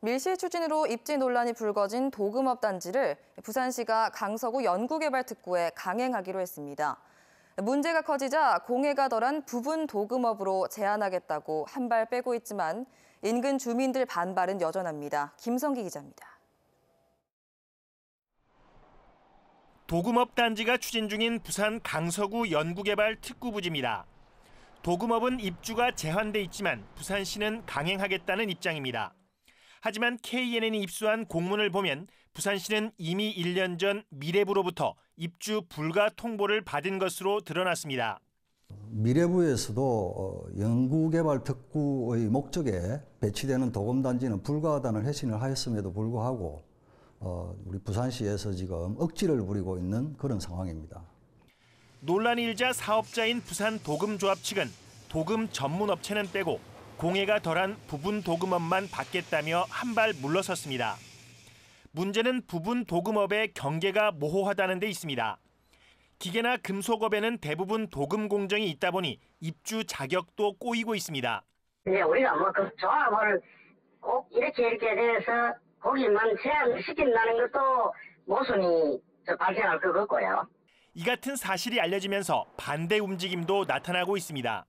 밀실 추진으로 입지 논란이 불거진 도금업 단지를 부산시가 강서구 연구개발특구에 강행하기로 했습니다. 문제가 커지자 공해가 덜한 부분 도금업으로 제한하겠다고 한 발 빼고 있지만 인근 주민들 반발은 여전합니다. 김성기 기자입니다. 도금업 단지가 추진 중인 부산 강서구 연구개발 특구부지입니다. 도금업은 입주가 제한돼 있지만 부산시는 강행하겠다는 입장입니다. 하지만 KNN이 입수한 공문을 보면 부산시는 이미 1년 전 미래부로부터 입주 불가 통보를 받은 것으로 드러났습니다. 미래부에서도 어, 연구개발 특구의 목적에 배치되는 도금단지는 불가하다는 회신을 하였음에도 불구하고 어, 우리 부산시에서 지금 억지를 부리고 있는 그런 상황입니다. 논란이 일자 사업자인 부산 도금조합 측은 도금 전문 업체는 빼고 공해가 덜한 부분 도금업만 받겠다며 한 발 물러섰습니다. 문제는 부분 도금업의 경계가 모호하다는 데 있습니다. 기계나 금속업에는 대부분 도금 공정이 있다 보니 입주 자격도 꼬이고 있습니다. 이제 우리가 뭐그 조합을 꼭 이렇게 이렇게 돼서 거기만 제한시킨다는 것도 모순이 저 발생할 것 같고요. 이 같은 사실이 알려지면서 반대 움직임도 나타나고 있습니다.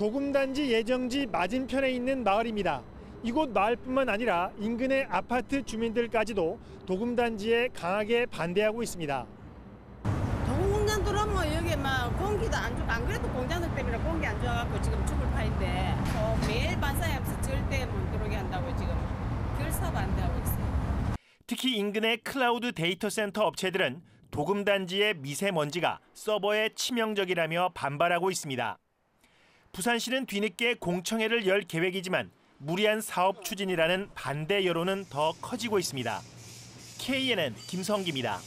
도금단지 예정지 맞은편에 있는 마을입니다. 이곳 마을뿐만 아니라 인근의 아파트 주민들까지도 도금단지에 강하게 반대하고 있습니다. 도금 공장 들어오면 여기 막 공기도 안 좋고 안 그래도 공장들 때문에 공기 안 좋아갖고 지금 죽을 판인데 어, 매일 반사하면서 절대 못 들어오게 한다고 지금 결사 반대하고 있어요. 특히 인근의 클라우드 데이터 센터 업체들은 도금 단지의 미세먼지가 서버에 치명적이라며 반발하고 있습니다. 부산시는 뒤늦게 공청회를 열 계획이지만 무리한 사업 추진이라는 반대 여론은 더 커지고 있습니다. KNN 김성기입니다.